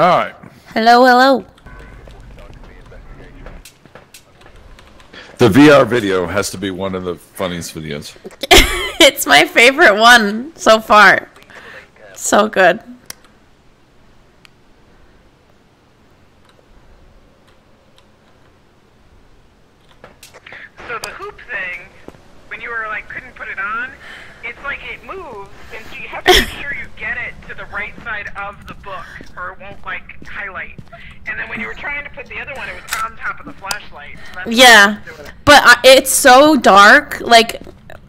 All right. Hello, hello. The VR video has to be one of the funniest videos. it's my favorite one so far. So good. So the hoop thing, when you were like couldn't put it on, it's like it moves, and so you have to make sure you get it to the right side of the book, or it won't like highlight. And then when you were trying to put the other one, it was on top of the flashlight. So that's what Yeah, I was doing. but I, it's so dark. Like,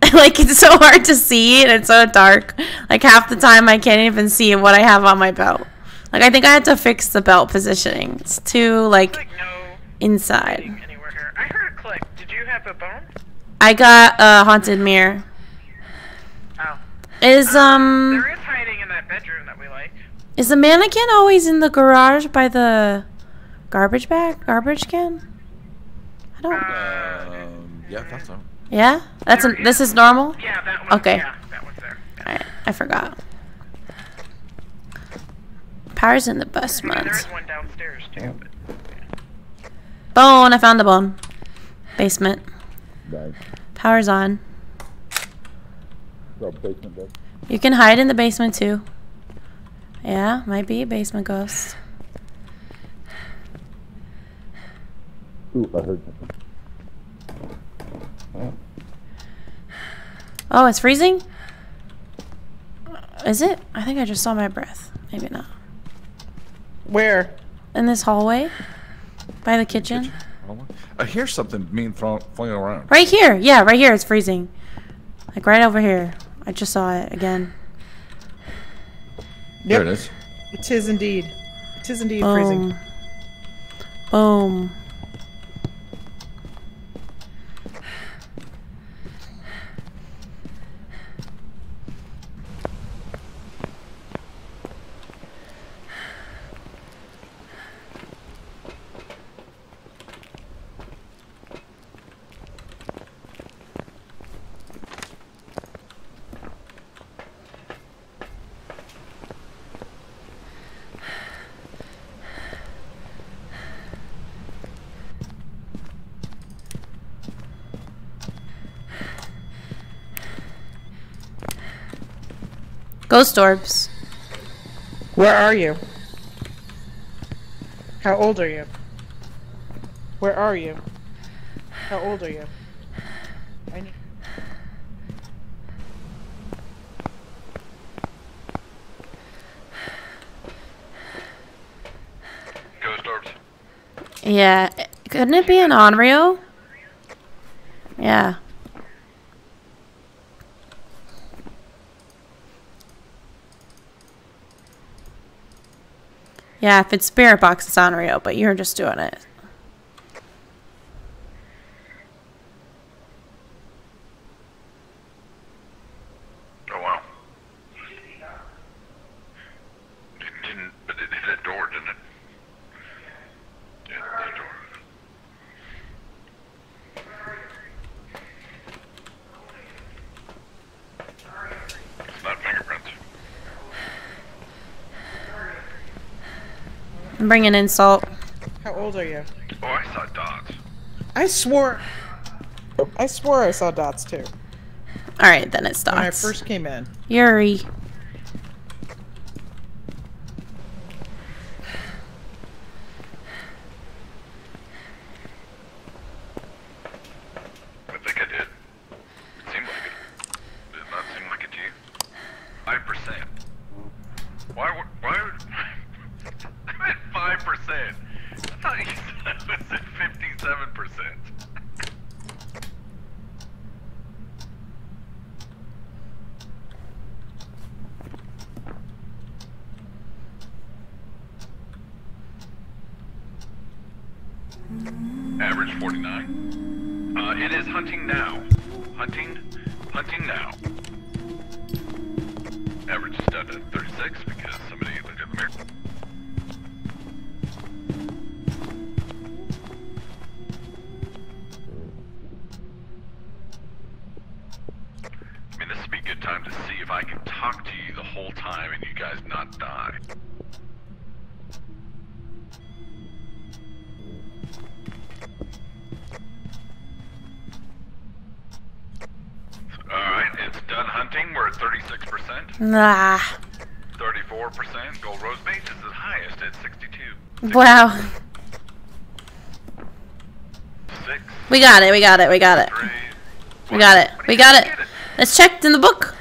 like it's so hard to see, and it's so dark. Like half the time, I can't even see what I have on my belt. Like I think I had to fix the belt positioning. It's too like Like no inside. hiding anywhere here. I heard a click. Did you have a bone? I got a haunted mirror. Oh. Is um There is hiding in that bedroom that we like. is the mannequin always in the garage by the garbage bag garbage can? I don't. Um, yeah, that's all. Yeah, that's a, this is normal. yeah, that one. Okay. Yeah, that one's there. Alright, I forgot. Power's in the bus I months. is one downstairs too. But Bone, I found the bone. Basement. Right. Power's on. So basement. You can hide in the basement too. Yeah, might be a basement ghost. Ooh, I heard something. Oh, it's freezing? Is it? I think I just saw my breath. Maybe not. Where? In this hallway? By the kitchen? I hear something being thrown, flung around. Right here. Yeah, right here. It's freezing. Like right over here. I just saw it again. There it is. It is indeed. It is indeed freezing. Boom. Ghost orbs. Where are you? How old are you? Where are you? How old are you? I need Ghost orbs. Yeah. Couldn't it be an Onryo? Yeah. Yeah, if it's Spirit Box, it's Onryo, but you're just doing it. Oh wow. It didn't, but it hit that door, didn't it? Yeah, that door. It's not fingerprints. I'm bringing in salt. How old are you? Oh, I saw dots. I swore. I swore I saw dots too All right, then it's when I first came in. Yuri. I think I did. It seemed like it. Did it not seem like it to you? Five percent. Why? would- Why? would- I'm at five percent. I thought you said I was fifty-seven percent. Average forty-nine. Uh, it is hunting now. Hunting, hunting now. Average is down to 36 Nah. 34%. Gold Rose Base is the highest at 62. Wow. Six, We got it. We got it. We got it. three. We got it. We got it. It's checked in the book.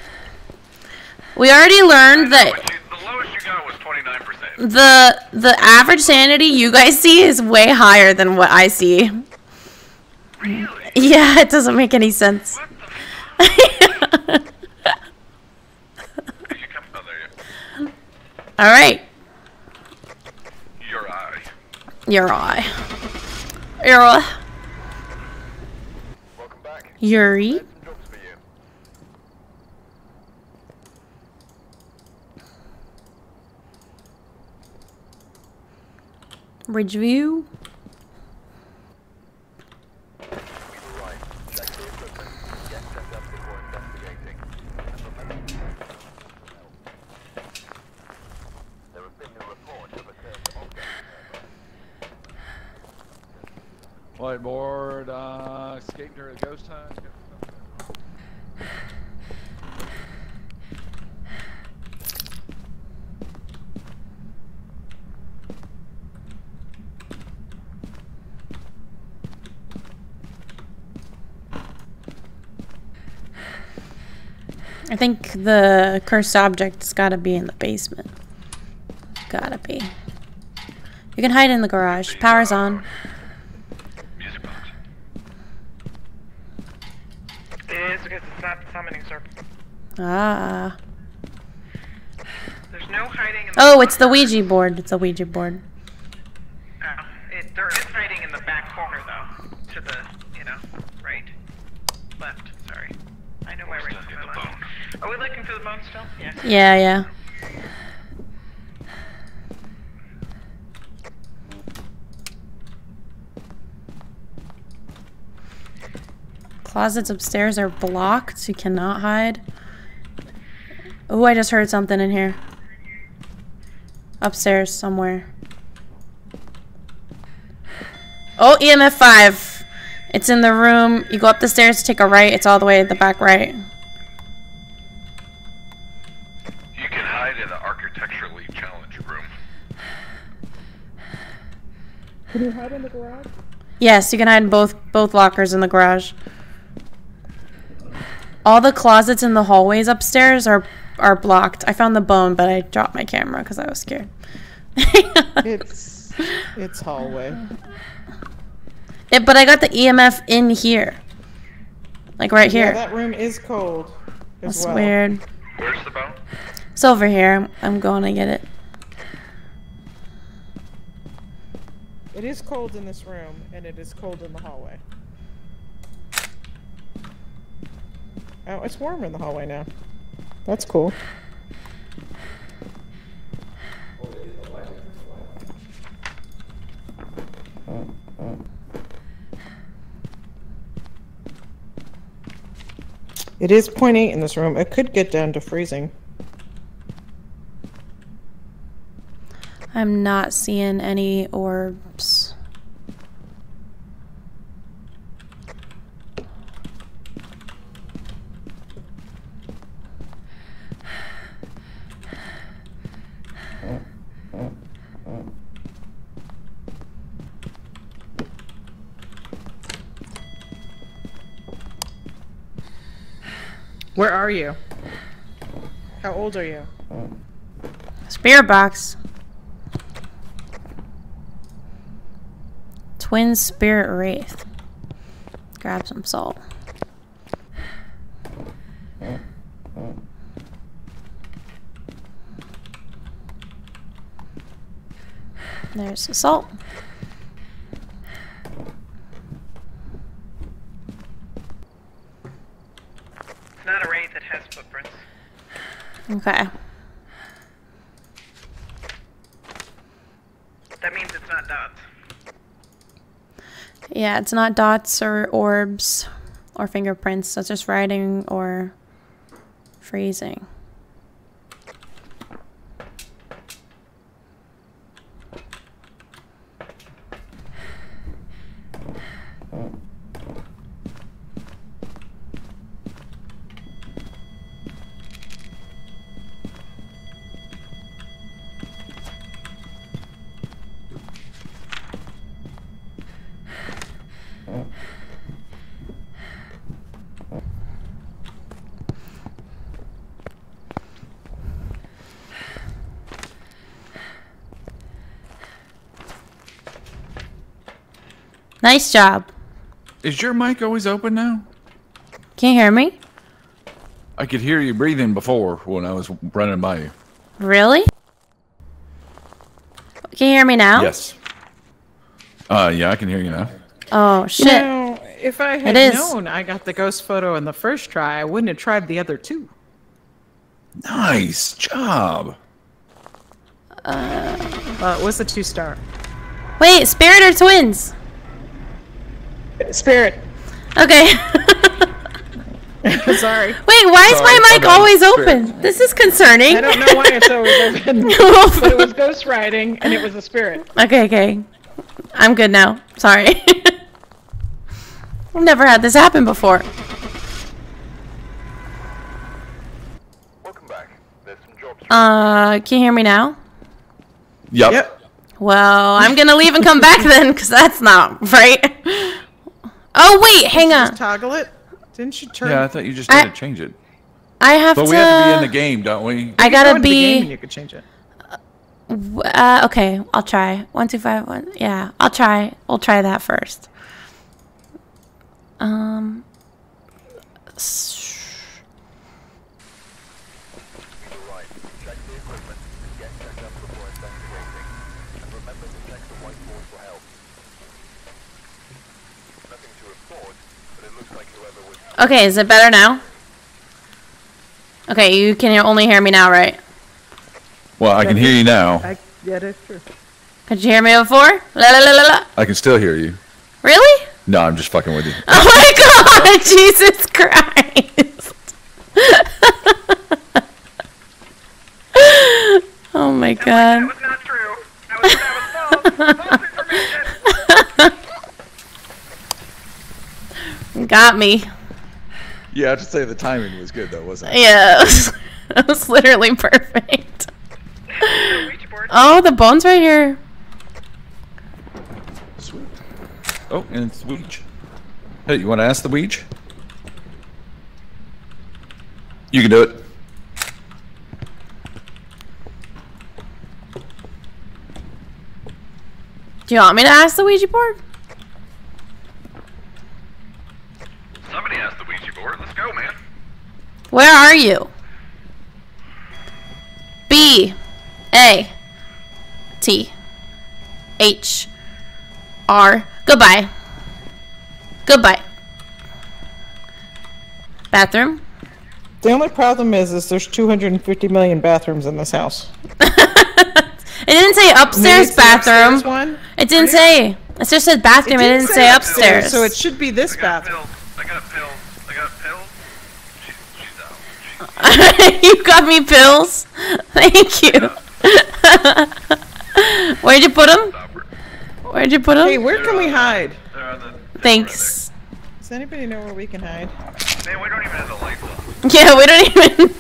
We already learned that The lowest you got was 29%. the the average sanity you guys see is way higher than what I see. Really? Yeah, it doesn't make any sense. What the f- you come? Oh, there you All right, Your eye. your eye. Your eye. Welcome back. Yuri. Some jobs for you. Ridgeview. Whiteboard, uh, escape during a ghost hunt. I think the cursed object's gotta be in the basement. Gotta be. You can hide in the garage. Power's on. Music box. It is because it's not the summoning circle. Ah. There's no hiding in the Oh, it's the Ouija board. It's a Ouija board. Oh, it, there is hiding in the back corner, though. To the, you know, right. Left, sorry. I know my right Still from get the bone. Are we looking for the bone still? Yeah. Yeah, yeah. Closets upstairs are blocked. You cannot hide. Oh, I just heard something in here. Upstairs somewhere. Oh, EMF 5. It's in the room. You go up the stairs, take a right. It's all the way at the back right. You can hide in the architecturally challenged room. Can you hide in the garage? Yes, you can hide in both both lockers in the garage. All the closets in the hallways upstairs are are blocked. I found the bone, but I dropped my camera because I was scared. It's it's hallway. It- but I got the EMF in here, like right Yeah, here. that room is cold. As That's well. weird. Where's the bone? It's over here. I'm, I'm going to get it. It is cold in this room, and it is cold in the hallway. Oh, it's warmer in the hallway now. That's cool. It is 0.8 in this room. It could get down to freezing. I'm not seeing any orbs. Where are you? How old are you? Spirit box. Twin spirit wraith. Grab some salt. There's the salt. It's not a wraith that has footprints. Okay. That means it's not dots. Yeah, it's not dots or orbs or fingerprints. It's just writing or freezing. Nice job. Is your mic always open now? Can you hear me? I could hear you breathing before when I was running by you. Really? Can you hear me now? Yes. Uh, yeah, I can hear you now. Oh shit. Now, if I had known I got the ghost photo in the first try, I wouldn't have tried the other two. Nice job. Well, it was a two star. Wait, spirit or twins? Spirit. Okay. Sorry. Wait, why is Sorry, my mic my bad. always Spirit. open? This is concerning. I don't know why it's always open, but it was ghost writing and it was a spirit. Okay, okay. I'm good now. Sorry. I've never had this happen before. Welcome back. There's some jobs. Uh, can you hear me now? Yep. Yep. Well, I'm gonna leave and come back then, because that's not right. Oh wait, hang Just on. toggle it. Didn't you turn? Yeah, I thought you just I- had to change it. I have But to. But we have to be in the game, don't we? I You go gotta into the game and be. you could change it. Uh, okay, I'll try. One, two, five, one. Yeah, I'll try. We'll try that first. Um. s- Right. Check the equipment. Get checked up before investigating. And remember to check the whiteboard for help. Nothing to report, but it looks like whoever was Okay, is it better now? Okay, you can only hear me now, right? Well, I can hear you now. I, yeah, that's true. Could you hear me before? La la la la la. I can still hear you. Really? No, I'm just fucking with you. Oh my god, Jesus Christ. oh my god. That was not true. That was, that was false. false information. Got me. Yeah, I have to say the timing was good though, wasn't it? Yeah, that was literally perfect. Oh, the bone's right here. Sweet. Oh, and it's Weege. Hey, you want to ask the Weege? You can do it. Do you want me to ask the Ouija board? Somebody asked the Ouija board. Let's go, man. Where are you? B A T H R. Goodbye. Goodbye. Bathroom. The only problem is, is there's 250 million bathrooms in this house. It didn't say Maybe upstairs it's bathroom. upstairs one. It didn't say. It just said bathroom. It didn't, say upstairs. So it should be this I got bathroom. pills. I got pills. I got pills. She's, she's out. She's you got me pills. Thank you. Where'd you put them? Where'd you put them? Hey, where can we hide? The, Thanks. Does anybody know where we can hide? Man, we don't even have the lights on. Yeah, we don't even.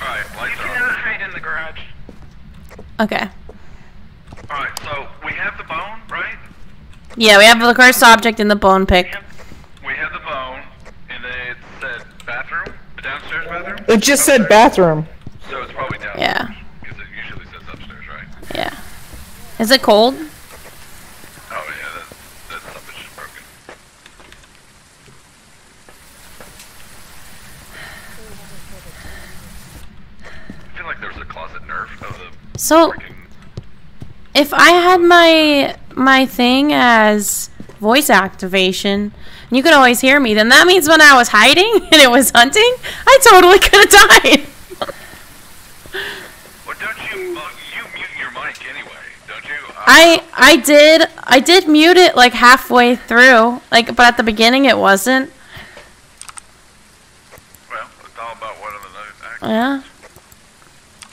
Alright, You lights cannot on. hide in the garage. Okay. Alright, so we have the bone, right? Yeah, we have the cursed object in the bone pick. We have the bone, and it said bathroom, the downstairs bathroom. It just said bathroom. So it's probably downstairs. Yeah. Because it usually says upstairs, right? Yeah. Is it cold? Oh yeah, that that stuff is just broken. I feel like there's a closet nerf of the So, if I had my my thing as voice activation, and you could always hear me, then that means when I was hiding and it was hunting, I totally could have died. Well, don't you? Well, you mute your mic anyway, don't you? Uh, I I did I did mute it like halfway through, like but at the beginning it wasn't. Well, it's all about what are the. Yeah.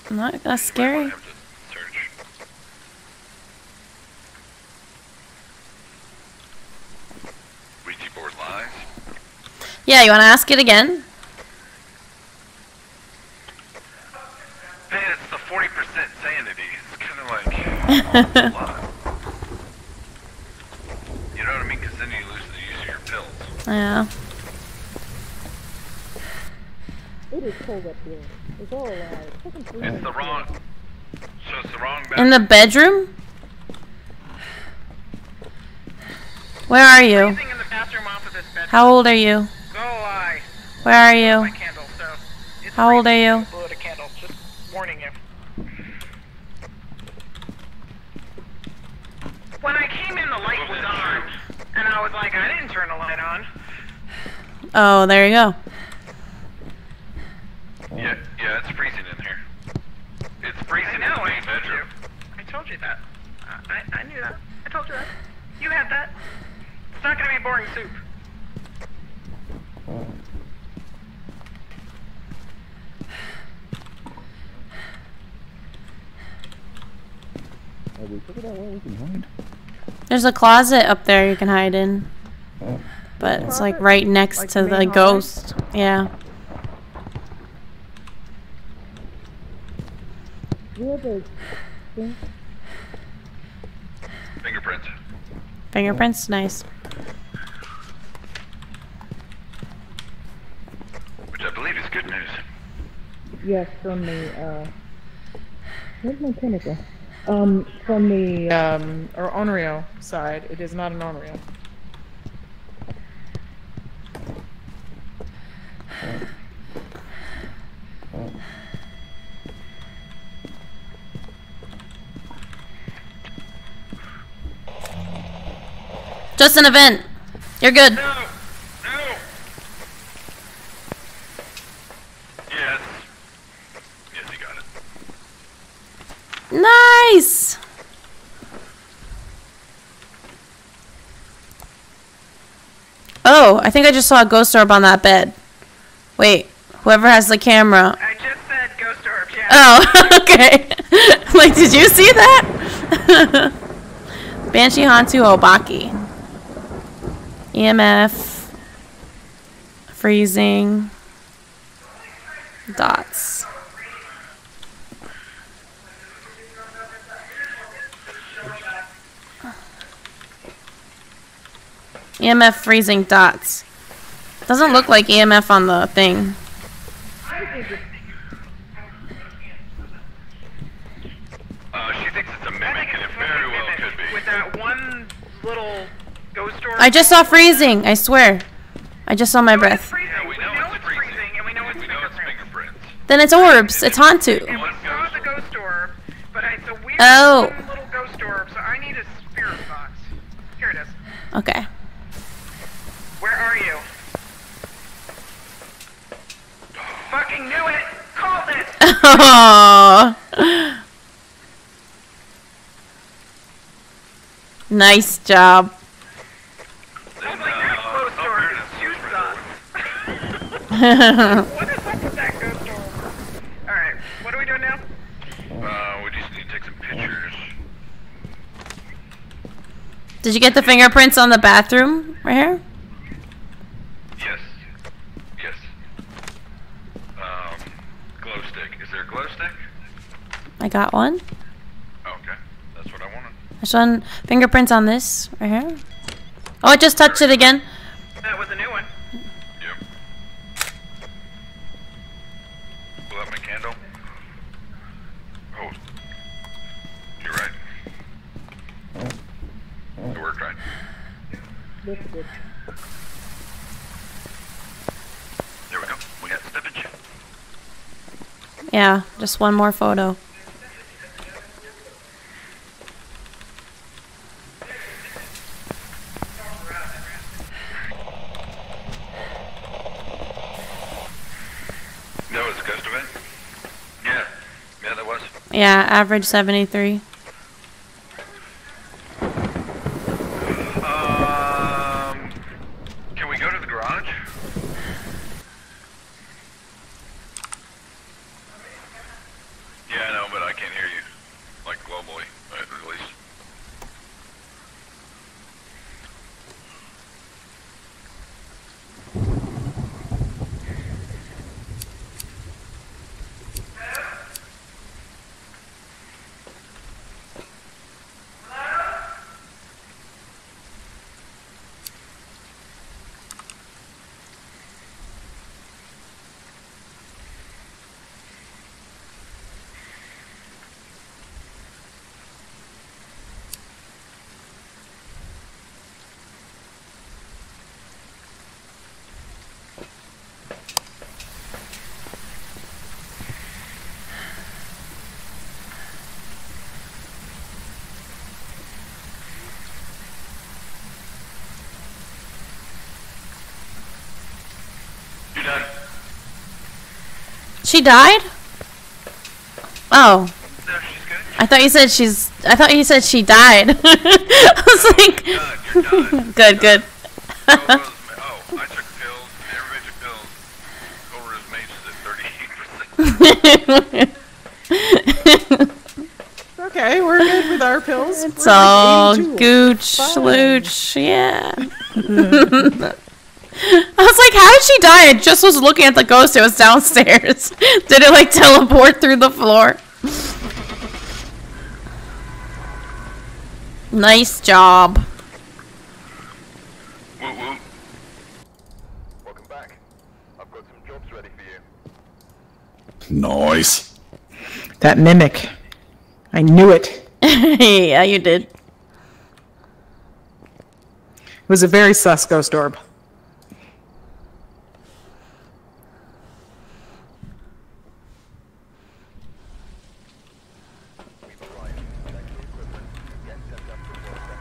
Not that's scary. have to search. Ouija board lies. Yeah, you want to ask it again? Man, it's the 40% sanity. It's kind of like a. You know what I mean? Because then you lose the use of your pills. Yeah. really cold up here. It's all alive. It's. It's the wrong. So it's the wrong. In the bedroom? Where are you? Freezing in the bathroom off of this bed. How old are you? Oh, go lie. Where are My you? candle, so. It's How old are you? A candle. Just warning you. When I came in, the light was on, and I was like, I didn't turn the light on. Oh, there you go. Yeah, yeah, it's freezing in here. It's freezing I in know. the I main told you. bedroom. I told you that. I, I, I knew that. I told you that. You had that. It's not gonna be boring soup. There's a closet up there you can hide in. But it's like right next Like to the the ghost. Yeah. You Fingerprints. Fingerprints, nice. Which I believe is good news. Yes, from the, uh, where's my pinnacle? Um, from the, um, or Onryo side, it is not an Onryo. Just an event. You're good. No! No! Yes. Yes, he got it. Nice. Oh, I think I just saw a ghost orb on that bed. Wait, whoever has the camera. I just said ghost orb, yeah. Oh, okay. like, did you see that? Banshee Hantu Obake. EMF. Freezing. Dots. EMF freezing dots. Doesn't look like EMF on the thing. Uh, she thinks it's a I mimic, think and it's it very fucking well mimic could be. With that one little ghost orb. I just saw freezing. I swear. I just saw my breath. Yeah, we, know, it's freezing, and we know it's we know it's fingerprints. fingerprints. Then it's orbs. It's Hantu. And we saw the ghost orb, but it's a weird Oh. little ghost orb, so I need a spirit box. Here it is. Okay. Where are you? Fucking knew it! Called it! Oh. nice job. I was Then, like, that uh, ghost oh, orb here it is is. too It's right sus. what is up with that ghost orb? Alright, what are we doing now? over. Uh, we just need to take some job. Did you get the fingerprints on the bathroom right here? Yes. Yes. Um, glow stick. Is there a glow stick? I got one. Okay, that's what I wanted. There's one fingerprints on this right here. Oh, I just touched it again. That was a new one. Yep. Pull out my candle. Oh, you're right. It worked right. There we go. We got snippage. Yeah, just one more photo. That was a ghost event? Yeah. Yeah, that was. Yeah, average 73. Um, can we go to the garage? Yeah, I know, but I can't hear you. Like globally, at least. She died? Oh. No. I thought you said she's. I thought you said she died. I was like, Done, you're done. good, good. Oh, it was- I took pills. Everybody took pills. Cobra's mage is at 38%. Okay, we're good with our pills. It's We're all 82. gooch, Fine. slooch, yeah. I was like, how did she die? I just was looking at the ghost. It was downstairs. Did it like teleport through the floor? Nice job. Woo woo. Welcome back. I've got some jobs ready for you. Nice. That mimic. I knew it. It yeah, you did. It was a very sus ghost orb.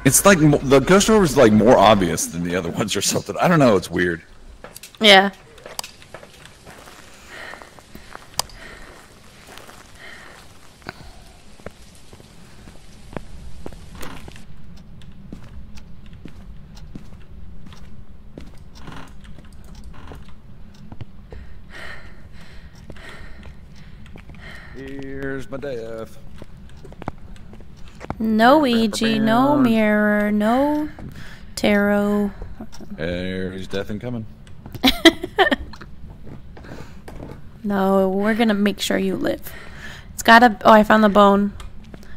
It's like the ghost orb is like more obvious than the other ones or something. I don't know. It's weird. Yeah. Here's my death. No Ouija, no mirror, no tarot. There's death incoming. No, we're gonna make sure you live. It's gotta. Oh, I found the bone.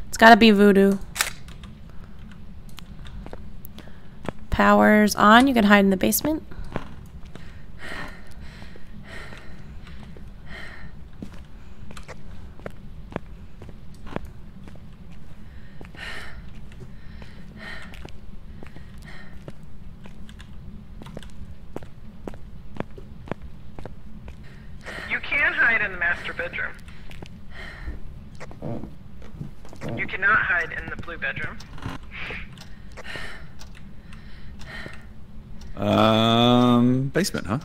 It's gotta be voodoo. Powers on. You can hide in the basement. You can hide in the master bedroom. You cannot hide in the blue bedroom. Um, basement, huh?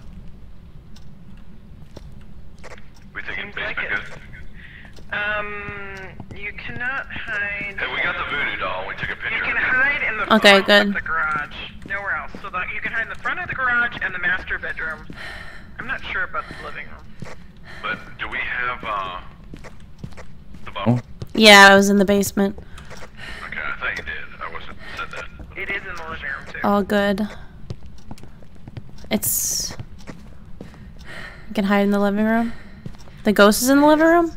We thinking Seems like it. good? Um, you cannot hide. Hey, we got the voodoo doll. We took a You can of hide in the Okay, front good. of the garage. Nowhere else. So that you can hide in the front of the garage and the master bedroom. I'm not sure about the living room. But do we have uh the bottle? Yeah, I was in the basement. Okay, I thought you did. I wasn't said that. It is in the living room too. All good. It's. You can hide in the living room. The ghost is in the living room.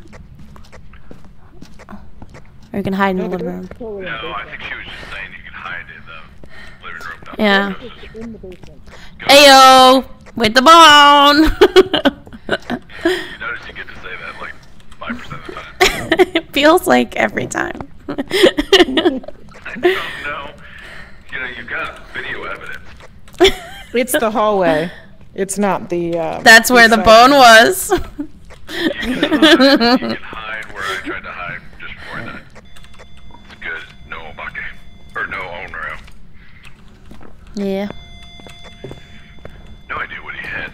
Or you can hide in the living room. No, I think she was just saying you can hide in the living room. Not Yeah. the. In the basement. Ayo, with the bone. You notice you get to say that like five percent of the time. it feels like every time. I don't know. You know, you've got video evidence. It's the hallway. It's not the. Uh, That's where the bone was. You can hide, you can hide where I tried to hide just before I died. It's good. No obake. Or no owner. yeah. No idea what he had.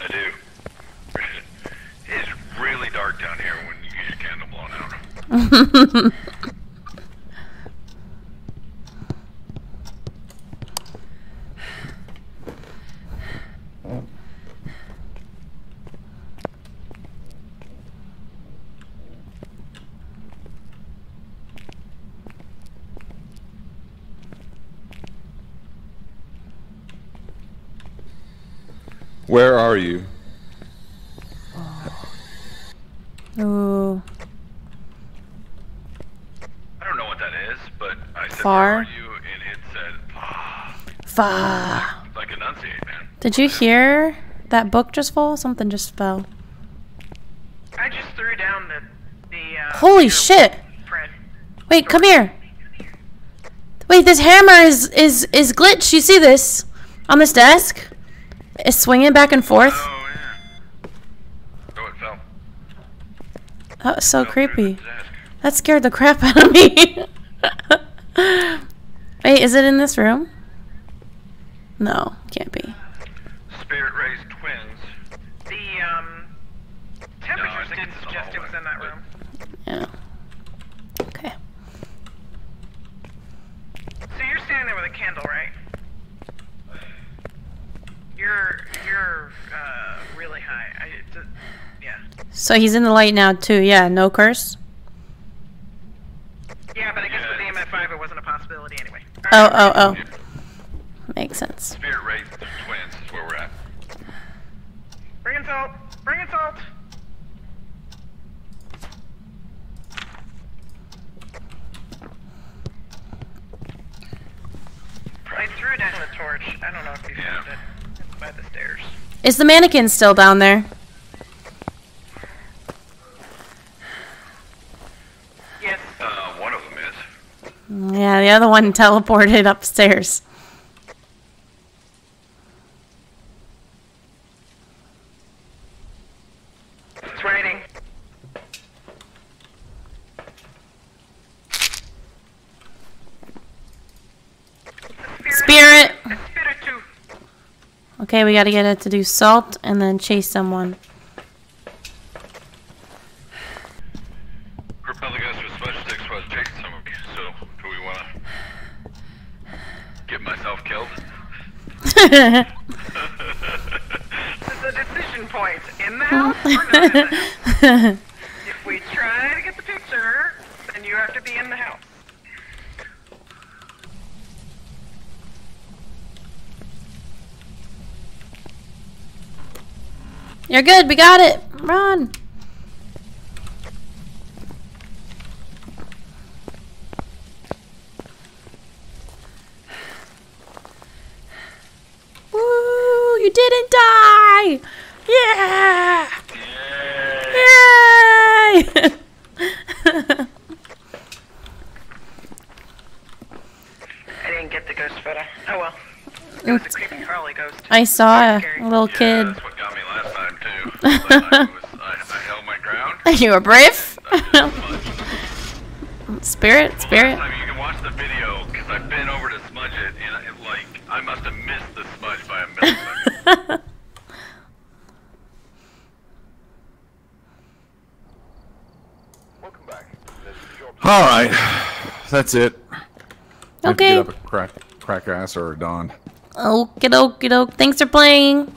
I do. It's really dark down here when you get your candle blown out. Where are you? Ooh. I don't know what that is, but I said, Far? where are you? And it said, ah, Fa. like enunciate, man. Did you hear that book just fall? Something just fell. I just threw down the the. Uh, Holy shit! Fred. Wait, come here. Wait, this hammer is is is glitched. You see this on this desk? It's swinging back and forth. Oh, yeah. Oh, it fell. That was so creepy. That scared the crap out of me. Wait, Wait, is it in this room? No, can't be. Spirit wraith twins. The um, temperatures think did it's in the suggest it was in that room. Yeah. Okay. So you're standing there with a candle, right? You're you're uh, really high. I, it's yeah. So he's in the light now too. Yeah, no curse. Yeah, but I guess with the EMF5 it wasn't a possibility anyway. Oh, oh, oh. Makes sense. Spirit wraith twins is where we're at. Bring in salt. Bring in salt. I threw down the torch. I don't know if you Yeah. found it. It's by the stairs. Is the mannequin still down there? Yes. Uh, one of them is. Yeah, the other one teleported upstairs. It's raining. Spirit. Spirit too. Okay, we gotta get it to do salt and then chase someone. Republic goes for smudge sticks while chasing somebody. So, do we want to get myself killed? This is a decision point. In the house or not in the house? If we try to get the picture, then you have to be in the house. You're good. We got it. Run. Woo! You didn't die. Yeah! Yay! I didn't get the ghost photo. Oh well. It was a creepy crawly ghost. I saw a little kid. that's what got me last time too. But I, was, I, I held my ground. You were brave. Smudge. spirit, Well, spirit. Last time you can watch the video because I've been over to smudge it and I, like I must have missed the smudge by a millisecond. Welcome back. All right, that's it. I have to Okay. Get up at crack, crack ass or dawn. Okie dokie doke. Thanks for playing.